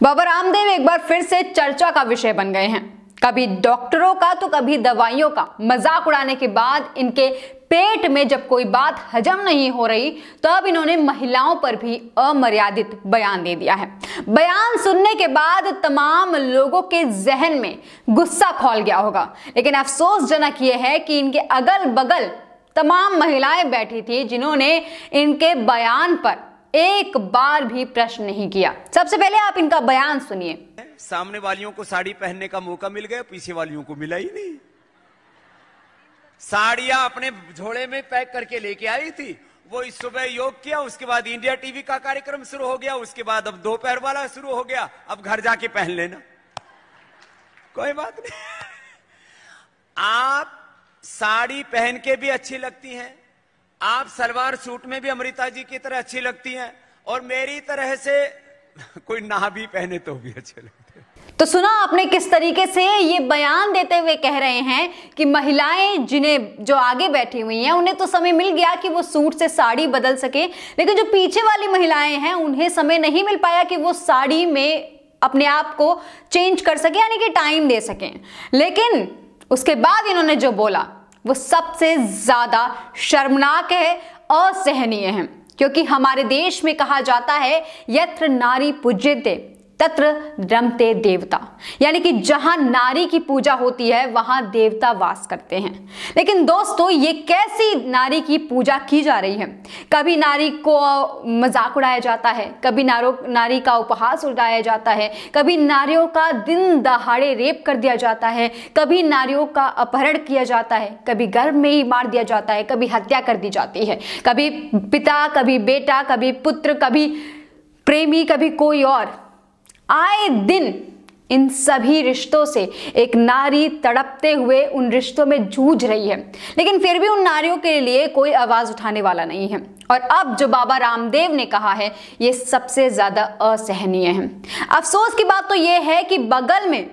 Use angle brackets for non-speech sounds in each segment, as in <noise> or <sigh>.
बाबा रामदेव एक बार फिर से चर्चा का विषय बन गए हैं। कभी डॉक्टरों का तो कभी दवाइयों का। मज़ाक उड़ाने के बाद इनके पेट में जब कोई बात हजम नहीं हो रही तो अब इन्होंने महिलाओं पर भी अमर्यादित बयान दे दिया है। बयान सुनने के बाद तमाम लोगों के जहन में गुस्सा खोल गया होगा। लेकिन अफसोसजनक यह है कि इनके अगल बगल तमाम महिलाएँ बैठी थी, जिन्होंने इनके बयान पर एक बार भी प्रश्न नहीं किया। सबसे पहले आप इनका बयान सुनिए। सामने वालियों को साड़ी पहनने का मौका मिल गया, पीछे वालियों को मिला ही नहीं। साड़ियाँ अपने झोले में पैक करके लेके आई थी। वो इस सुबह योग किया, उसके बाद इंडिया टीवी का कार्यक्रम शुरू हो गया, उसके बाद अब दोपहर वाला शुरू हो गया। अब घर जाके पहन लेना। कोई बात नहीं। आप साड़ी पहन के भी अच्छी लगती हैं। आप सलवार सूट में भी अमृता जी की तरह अच्छी लगती हैं और मेरी तरह से <laughs> कोई ना भी पहने तो भी अच्छे लगते हैं। तो सुना आपने किस तरीके से ये बयान देते हुए कह रहे हैं कि महिलाएँ जिन्हें जो आगे बैठी हुई हैं, उन्हें तो समय मिल गया कि वो सूट से साड़ी बदल सके, लेकिन जो पीछे वाली महिलाएँ हैं, उन्हें समय नहीं मिल पाया कि वो साड़ी में अपने आप को चेंज कर सके, यानी कि टाइम दे सकें। लेकिन उसके बाद इन्होंने जो बोला वो सबसे ज़्यादा शर्मनाक है, असहनीय है। क्योंकि हमारे देश में कहा जाता है, यत्र नारी पूज्यते तत्र रमते देवता। यानी कि जहाँ नारी की पूजा होती है, वहाँ देवता वास करते हैं। लेकिन दोस्तों, ये कैसी नारी की पूजा की जा रही है? कभी नारी को मज़ाक उड़ाया जाता है, कभी नारो नारी का उपहास उड़ाया जाता है, कभी नारियों का दिन दहाड़े रेप कर दिया जाता है, कभी नारियों का अपहरण किया जाता है, कभी गर्भ में ही मार दिया जाता है, कभी हत्या कर दी जाती है। कभी पिता, कभी बेटा, कभी पुत्र, कभी प्रेमी, कभी कोई और। आए दिन इन सभी रिश्तों से एक नारी तड़पते हुए उन रिश्तों में जूझ रही है। लेकिन फिर भी उन नारियों के लिए कोई आवाज़ उठाने वाला नहीं है। और अब जो बाबा रामदेव ने कहा है, ये सबसे ज़्यादा असहनीय है। अफसोस की बात तो यह है कि बगल में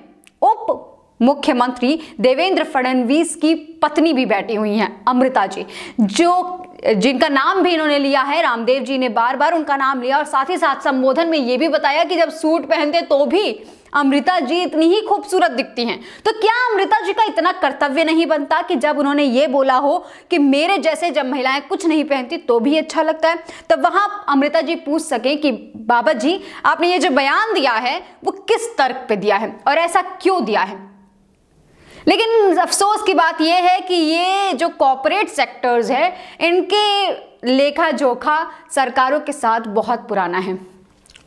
उप मुख्यमंत्री देवेंद्र फडणवीस की पत्नी भी बैठी हुई हैं, अमृता जी, जो जिनका नाम भी इन्होंने लिया है, रामदेव जी ने बार बार उनका नाम लिया और साथ ही साथ संबोधन में यह भी बताया कि जब सूट पहनते तो भी अमृता जी इतनी ही खूबसूरत दिखती हैं। तो क्या अमृता जी का इतना कर्तव्य नहीं बनता कि जब उन्होंने ये बोला हो कि मेरे जैसे जब महिलाएँ कुछ नहीं पहनती तो भी अच्छा लगता है? तब वहाँ अमृता जी पूछ सके कि, बाबा जी, आपने ये जो बयान दिया है, वो किस तर्क पे दिया है और ऐसा क्यों दिया है? लेकिन अफसोस की बात यह है कि ये जो कॉपोरेट सेक्टर्स है, इनके लेखा जोखा सरकारों के साथ बहुत पुराना है।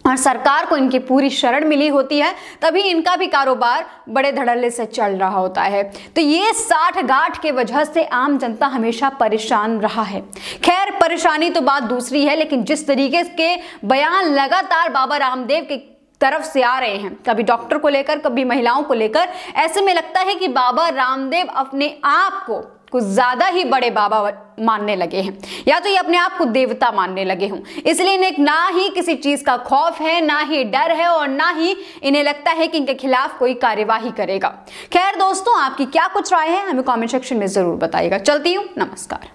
और सरकार को इनकी पूरी शरण मिली होती है, तभी इनका भी कारोबार बड़े धड़ल्ले से चल रहा होता है। तो ये साठ गांठ के वजह से आम जनता हमेशा परेशान रहा है। खैर, परेशानी तो बात दूसरी है, लेकिन जिस तरीके के बयान लगातार बाबा रामदेव के तरफ़ से आ रहे हैं। कभी डॉक्टर को लेकर, कभी महिलाओं को लेकर। ऐसे में लगता है कि बाबा रामदेव अपने आप को कुछ ज़्यादा ही बड़े बाबा मानने लगे हैं। या तो ये अपने आप को देवता मानने लगे हों। इसलिए इन्हें ना ही किसी चीज़ का खौफ है, ना ही डर है और ना ही इन्हें लगता है कि इनके खिलाफ कोई कार्यवाही करेगा। खैर दोस्तों, आपकी क्या कुछ राय है, हमें कमेंट सेक्शन में ज़रूर बताइएगा। चलती हूँ, नमस्कार।